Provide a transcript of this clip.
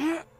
嗯。